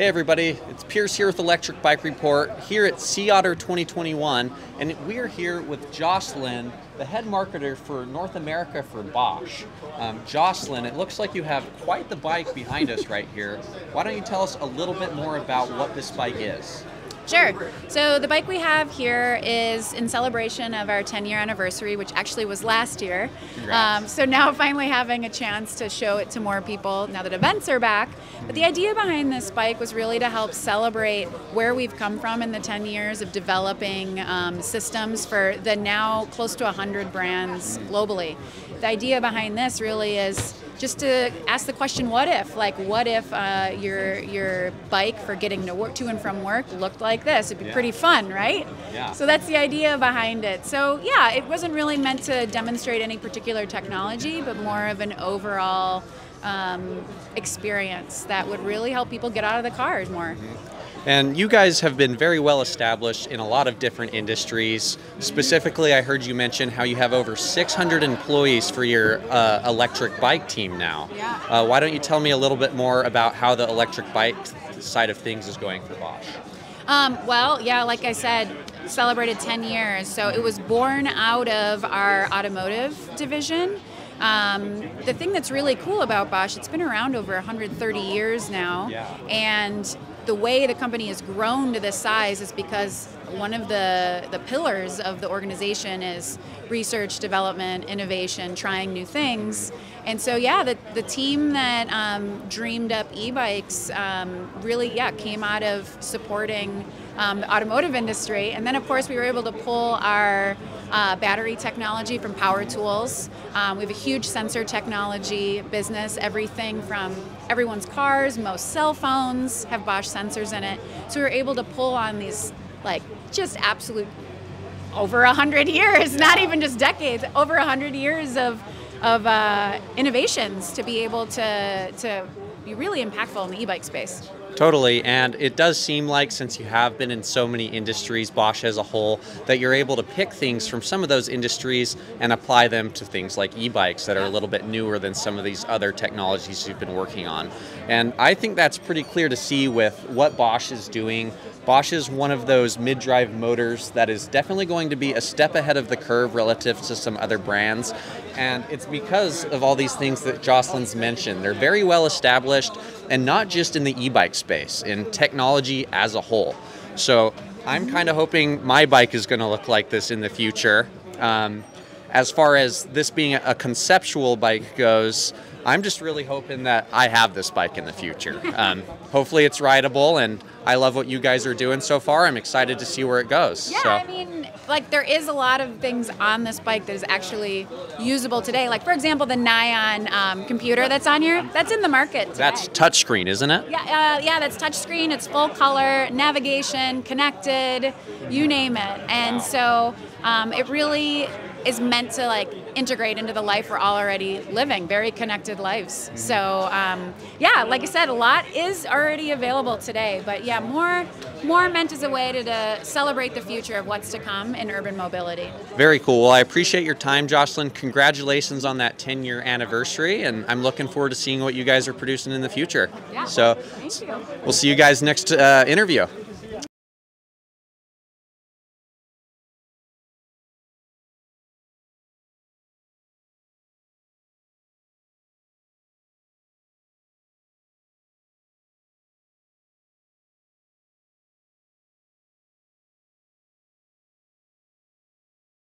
Hey everybody, it's Pierce here with Electric Bike Report here at Sea Otter 2021 and we are here with Jocelyn, the head marketer for North America for Bosch. Um, Jocelyn, it looks like you have quite the bike behind us right here. Why don't you tell us a little bit more about what this bike is? Sure. So the bike we have here is in celebration of our 10 year anniversary, which actually was last year. Um, so now finally having a chance to show it to more people now that events are back. But the idea behind this bike was really to help celebrate where we've come from in the 10 years of developing um, systems for the now close to 100 brands globally. The idea behind this really is just to ask the question, what if? Like, what if uh, your your bike for getting to work to and from work looked like this? It'd be yeah. pretty fun, right? Yeah. So that's the idea behind it. So yeah, it wasn't really meant to demonstrate any particular technology, but more of an overall um, experience that would really help people get out of the cars more. Mm-hmm. And you guys have been very well established in a lot of different industries. Specifically, I heard you mention how you have over 600 employees for your uh, electric bike team now. Yeah. Uh, why don't you tell me a little bit more about how the electric bike side of things is going for Bosch? Um, well, yeah, like I said, celebrated 10 years. So it was born out of our automotive division. Um, the thing that's really cool about Bosch, it's been around over 130 years now, yeah. and the way the company has grown to this size is because one of the, the pillars of the organization is research, development, innovation, trying new things. And so, yeah, the, the team that um, dreamed up e-bikes um, really, yeah, came out of supporting um, the automotive industry. And then, of course, we were able to pull our uh, battery technology from Power Tools. Um, we have a huge sensor technology business. Everything from everyone's cars, most cell phones have Bosch sensors in it. So we were able to pull on these like just absolute over a hundred years, not even just decades, over a hundred years of of uh, innovations to be able to to be really impactful in the e-bike space. Totally, and it does seem like since you have been in so many industries, Bosch as a whole, that you're able to pick things from some of those industries and apply them to things like e-bikes that are a little bit newer than some of these other technologies you've been working on. And I think that's pretty clear to see with what Bosch is doing Bosch is one of those mid-drive motors that is definitely going to be a step ahead of the curve relative to some other brands. And it's because of all these things that Jocelyn's mentioned. They're very well established and not just in the e-bike space, in technology as a whole. So I'm kind of hoping my bike is going to look like this in the future. Um, as far as this being a conceptual bike goes, I'm just really hoping that I have this bike in the future. Um, hopefully, it's rideable, and I love what you guys are doing so far. I'm excited to see where it goes. Yeah, so. I mean, like there is a lot of things on this bike that is actually usable today. Like for example, the Nyon um, computer that's on here, that's in the market. Today. That's touchscreen, isn't it? Yeah, uh, yeah, that's touchscreen. It's full color, navigation, connected, you name it. And so um, it really is meant to like integrate into the life we're all already living, very connected lives. So um, yeah, like I said, a lot is already available today, but yeah, more more meant as a way to, to celebrate the future of what's to come in urban mobility. Very cool. Well, I appreciate your time, Jocelyn. Congratulations on that 10 year anniversary, and I'm looking forward to seeing what you guys are producing in the future. Yeah. So Thank you. we'll see you guys next uh, interview.